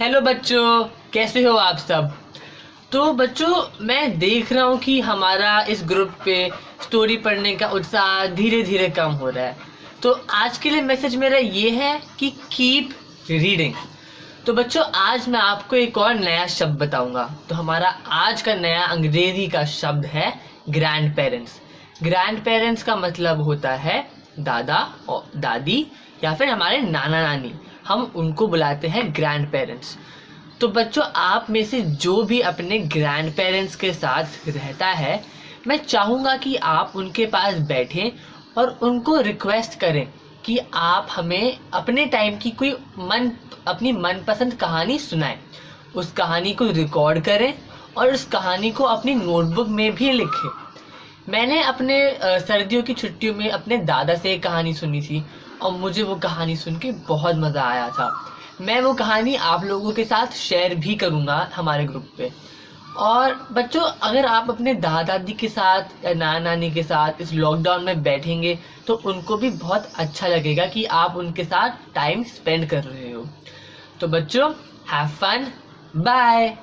Hello बच्चों, कैसे हो आप सब? तो बच्चों, मैं देख रहा हूँ कि हमारा इस ग्रुप पे स्टोरी पढ़ने का उत्साह धीरे धीरे कम हो रहा है। तो आज के लिए मैसेज मेरा ये है कि कीप रीडिंग तो बच्चों, आज मैं आपको एक और नया शब्द बताऊँगा। तो हमारा आज का नया अंग्रेज़ी का शब्द है ग्रैंड पेरेंट्स ग्रैंड पेरेंट्स का मतलब होता है दादा और दादी या फिर हमारे नाना नानी हम उनको बुलाते हैं ग्रैंड पेरेंट्स तो बच्चों, आप में से जो भी अपने ग्रैंड पेरेंट्स के साथ रहता है, मैं चाहूँगा कि आप उनके पास बैठें और उनको रिक्वेस्ट करें कि आप हमें अपने टाइम की कोई मन, अपनी मनपसंद कहानी सुनाएँ। उस कहानी को रिकॉर्ड करें और उस कहानी को अपनी नोटबुक में भी लिखें। मैंने अपने सर्दियों की छुट्टियों में अपने दादा से एक कहानी सुनी थी। और मुझे वो कहानी सुन के बहुत मज़ा आया था। मैं वो कहानी आप लोगों के साथ शेयर भी करूँगा हमारे ग्रुप पे। और बच्चों, अगर आप अपने दादा दादी के साथ या नाना नानी के साथ इस लॉकडाउन में बैठेंगे तो उनको भी बहुत अच्छा लगेगा कि आप उनके साथ टाइम स्पेंड कर रहे हो। तो बच्चों हैव फन बाय